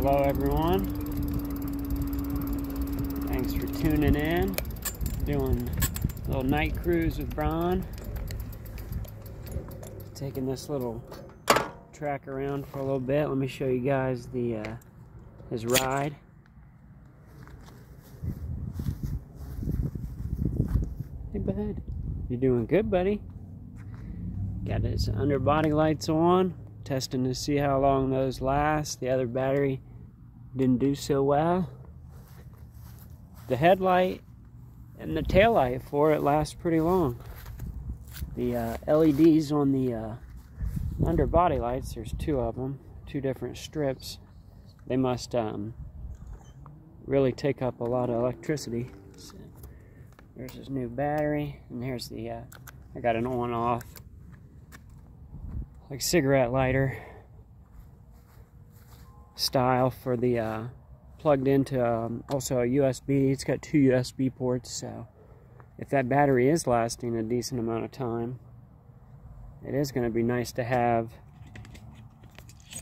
Hello, everyone. Thanks for tuning in. Doing a little night cruise with Bron. Taking this little track around for a little bit. Let me show you guys the uh, his ride. Hey, bud. You're doing good, buddy. Got his underbody lights on. Testing to see how long those last. The other battery didn't do so well. The headlight and the tail light for it lasts pretty long. The uh, LEDs on the uh, underbody lights, there's two of them, two different strips. They must um, really take up a lot of electricity. So, there's his new battery, and here's the, uh, I got an on-off, like cigarette lighter style for the uh, plugged into um, also a USB. It's got two USB ports, so if that battery is lasting a decent amount of time, it is going to be nice to have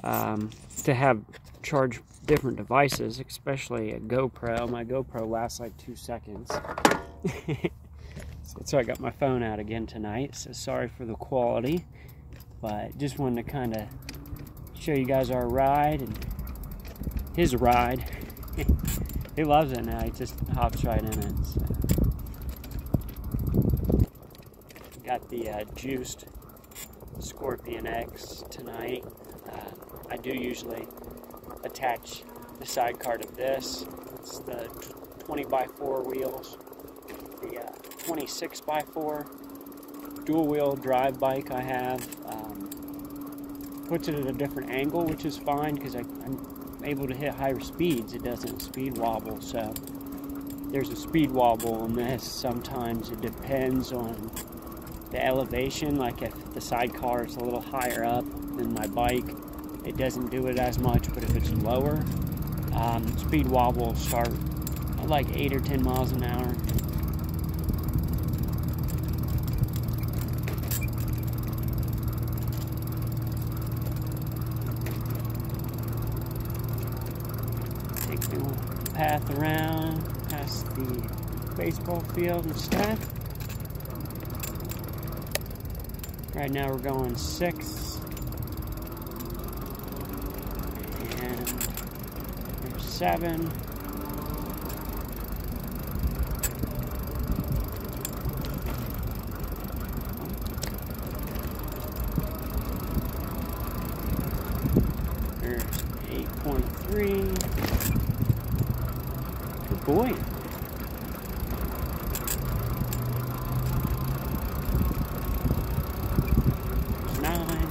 um, to have charge different devices, especially a GoPro. My GoPro lasts like two seconds. so I got my phone out again tonight. So sorry for the quality, but just wanted to kind of show you guys our ride and his ride. he loves it now. He just hops right in it. So. Got the uh, juiced Scorpion X tonight. Uh, I do usually attach the sidecar to this. It's the 20 by 4 wheels, the uh, 26 by 4 dual wheel drive bike I have. Um, puts it at a different angle, which is fine because I'm able to hit higher speeds. It doesn't speed wobble, so there's a speed wobble on this. Sometimes it depends on the elevation, like if the sidecar is a little higher up than my bike, it doesn't do it as much, but if it's lower, um, speed wobble will start like 8 or 10 miles an hour. Take the path around past the baseball field and stuff. Right now we're going six. And there's seven. There's 8.3. Boy. nine.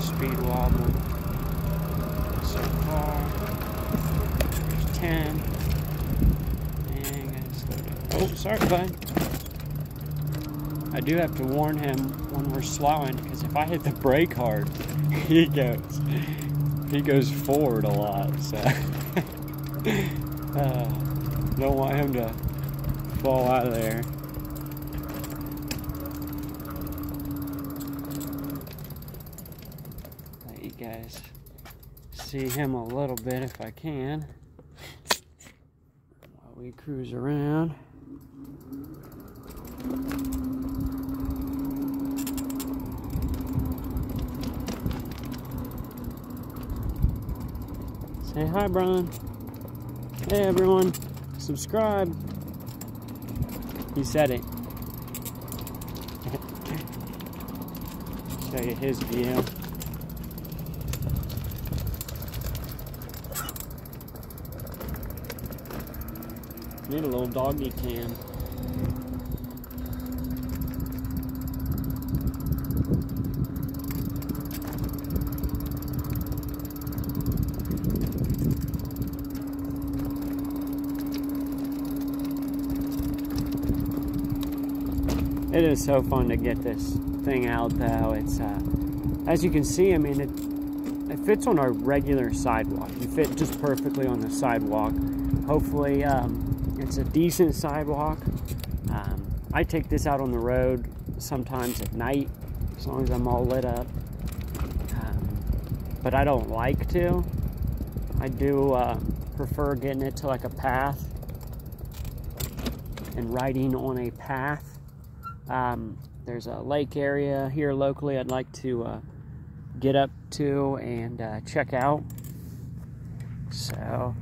Speed wobble so far. There's 10. And gotta slow down. Oh, sorry, bud. I do have to warn him when we're slowing because if I hit the brake hard, he goes he goes forward a lot. So uh, don't want him to fall out of there. let you guys see him a little bit if I can while we cruise around. Say hi, Bron. Hey, everyone. Subscribe. He said it. Show you his view. Need a little doggy cam. It is so fun to get this thing out though. It's uh, as you can see, I mean it it fits on our regular sidewalk. You fit just perfectly on the sidewalk. Hopefully um, it's a decent sidewalk. Um, I take this out on the road sometimes at night as long as I'm all lit up. but I don't like to. I do uh, prefer getting it to like a path and riding on a path. Um, there's a lake area here locally I'd like to uh, get up to and uh, check out. So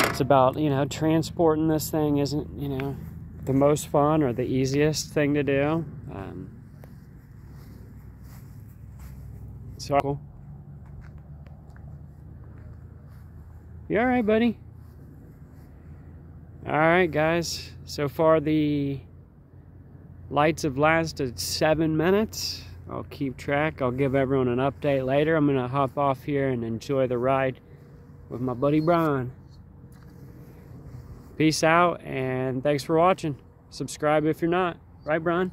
it's about, you know, transporting this thing isn't, you know, the most fun or the easiest thing to do. Um, so cool. You all right, buddy? All right, guys. So far, the lights have lasted seven minutes. I'll keep track. I'll give everyone an update later. I'm going to hop off here and enjoy the ride with my buddy Bron. Peace out, and thanks for watching. Subscribe if you're not. Right, Bron?